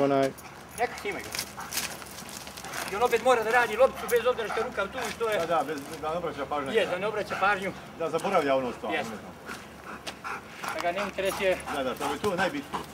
Onaj... Neka time ga. I on opet mora da radi loptu bez obzira što rukav tu i što je... Da, da, bez, da ne obraća pažnju. Je, da ne obraća pažnju. Da, zaboravlja ono što... Jesno. Da ga ne interesuje... Da, da, to je to najbitnije.